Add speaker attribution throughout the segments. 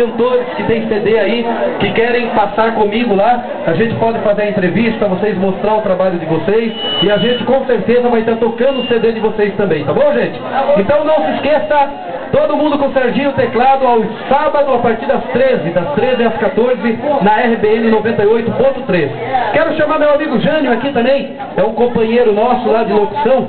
Speaker 1: cantores que tem CD aí, que querem passar comigo lá, a gente pode fazer a entrevista, vocês mostrar o trabalho de vocês, e a gente com certeza vai estar tocando o CD de vocês também, tá bom, gente? Então não se esqueça, todo mundo com o Serginho Teclado, ao sábado, a partir das 13, das 13 às 14, na RBN 98.3. Quero chamar meu amigo Jânio aqui também, é um companheiro nosso lá de locução.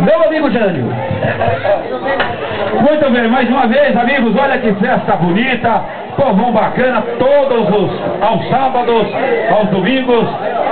Speaker 1: Meu amigo Jânio.
Speaker 2: Muito bem, mais uma vez, amigos, olha que festa bonita, povão bacana, todos os, aos sábados, aos domingos,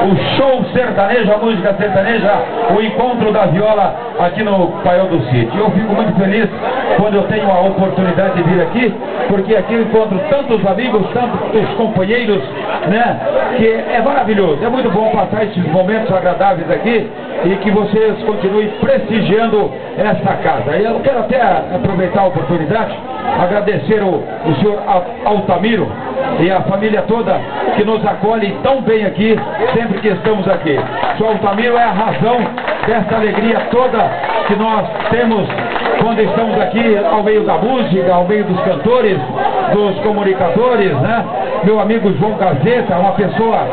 Speaker 2: o show sertanejo, a música sertaneja, o encontro da viola aqui no Paiol do Sítio. Eu fico muito feliz quando eu tenho a oportunidade de vir aqui, porque aqui eu encontro tantos amigos, tantos companheiros, né, que é maravilhoso, é muito bom passar esses momentos agradáveis aqui e que vocês continuem prestigiando esta casa. E eu quero até aproveitar a oportunidade, agradecer o, o senhor Altamiro e a família toda que nos acolhe tão bem aqui, sempre que estamos aqui. O senhor Altamiro é a razão dessa alegria toda que nós temos quando estamos aqui ao meio da música, ao meio dos cantores, dos comunicadores, né? Meu amigo João Gazeta, uma pessoa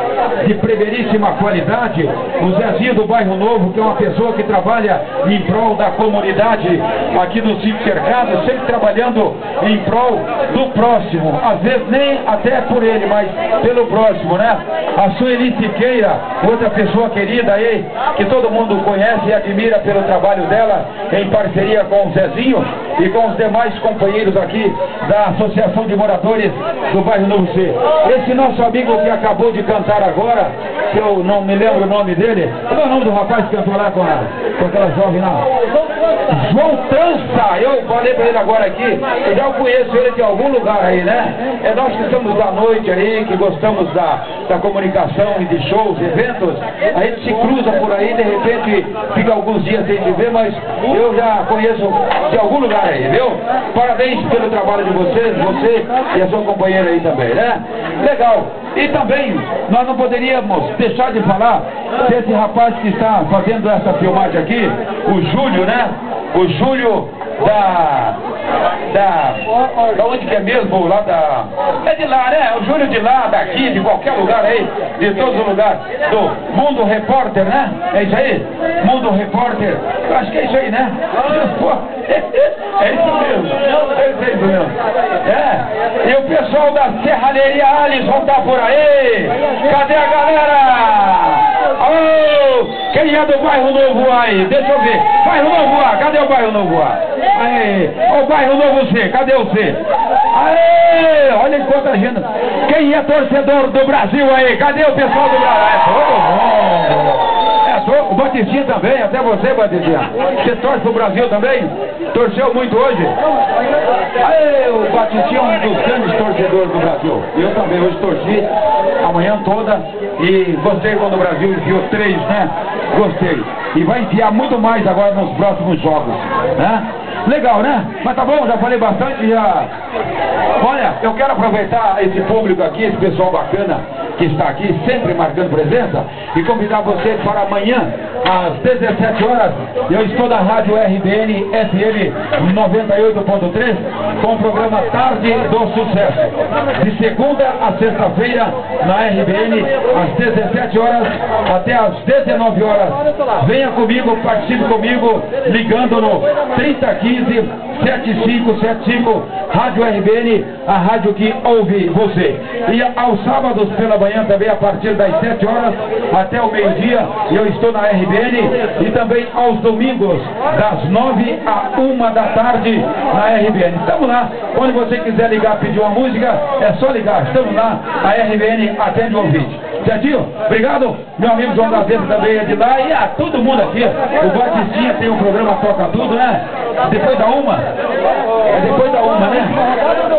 Speaker 2: de primeiríssima qualidade, o Zezinho do Bairro Novo, que é uma pessoa que trabalha em prol da comunidade aqui no Cine Cercado, sempre trabalhando em prol do próximo, às vezes nem até por ele, mas pelo próximo, né? A Sueli Siqueira, outra pessoa querida aí, que todo mundo conhece e admira pelo trabalho dela, em parceria com o Zezinho e com os demais companheiros aqui da Associação de Moradores do Bairro Novo C. Esse nosso amigo que acabou de cantar agora, que eu não me lembro o nome dele, qual é o nome do rapaz que cantou lá com, a, com aquela jovem lá? João Trança, eu falei pra ele agora aqui, eu já conheço ele de algum lugar aí, né? É nós que estamos da noite aí, que gostamos da, da comunicação e de shows, eventos, a gente se cruza por aí, de repente fica alguns dias sem te ver, mas eu já conheço de algum lugar aí, viu? Parabéns pelo trabalho de vocês, você e a sua companheira aí também, né? Legal. E também, nós não poderíamos deixar de falar desse rapaz que está fazendo essa filmagem aqui, o Júlio, né? O Júlio da. Da. Da onde que é mesmo? Lá da. É de lá, né? O Júlio de lá, daqui, de qualquer lugar aí, de todos os lugares. Do Mundo Repórter, né? É isso aí? Mundo Repórter. Eu acho que é isso aí, né? É isso mesmo. É isso mesmo. É. E o pessoal da Serralheria Alisson tá por aí. Cadê a galera? Quem é do bairro Novo aí? Deixa eu ver. Bairro Novo A, cadê o bairro Novo A? Aê, o bairro Novo C, cadê o C? Aê, olha quanta gente. Quem é torcedor do Brasil aí? Cadê o pessoal do Brasil? É todo mundo. É, to... o Batistinha também, até você, Batistinha. Você torce pro Brasil também? Torceu muito hoje? Aê, o Batistinha é um dos grandes torcedores do Brasil. Eu também hoje torci a manhã toda e gostei quando o Brasil enviou três, né? Gostei. E vai enviar muito mais agora nos próximos jogos, né? Legal, né? Mas tá bom, já falei bastante, já... Olha, eu quero aproveitar esse público aqui, esse pessoal bacana que está aqui, sempre marcando presença, e convidar você para amanhã, às 17 horas, eu estou na Rádio RBN FM 98.3, com o programa Tarde do Sucesso. De segunda a sexta-feira, na RBN, às 17 horas até às 19 horas. Venha comigo, participe comigo, ligando no 3015 7575 Rádio RBN, a rádio que ouve você. E aos sábados pela manhã também, a partir das 7 horas até o meio-dia, eu estou na RBN e também aos domingos, das 9 a 1 da tarde, na RBN. Estamos lá. Quando você quiser ligar, pedir uma música, é só ligar. Estamos lá, a RBN atende o ouvinte. Certinho? Obrigado. Meu amigo João Gazeta também é de lá. E a todo mundo aqui. O Batistinha tem um programa Toca Tudo, né? Depois da uma. É depois da uma, né?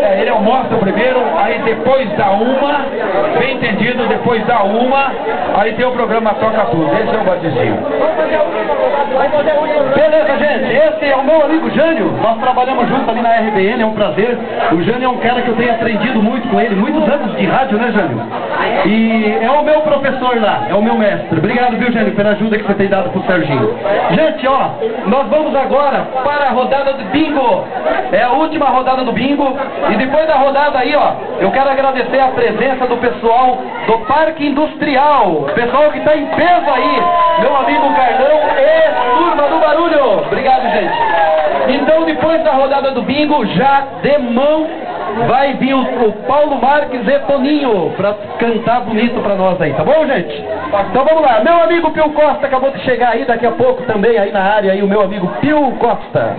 Speaker 2: É, ele almoça primeiro, aí depois da uma, bem entendido, depois da uma, aí tem o programa Toca Tudo. Esse é o Batistinho.
Speaker 1: Beleza, gente. Esse é o meu amigo Jânio. Nós trabalhamos juntos ali na RBN, é um prazer. O Jânio é um cara que eu tenho aprendido muito com ele, muitos anos de rádio, né, Jânio? E é o meu lá, é o meu mestre. Obrigado, viu, Gênio, pela ajuda que você tem dado pro Serginho. Gente, ó, nós vamos agora para a rodada do bingo. É a última rodada do bingo. E depois da rodada aí, ó, eu quero agradecer a presença do pessoal do Parque Industrial. Pessoal que está em peso aí. Meu amigo Carlão e turma do barulho. Obrigado, gente. Então, depois da rodada do bingo, já de mão vai vir o, o Paulo Marques e Toninho para cantar bonito para nós aí, tá bom, gente? Então vamos lá. Meu amigo Pio Costa acabou de chegar aí, daqui a pouco também aí na área aí o meu amigo Pio Costa.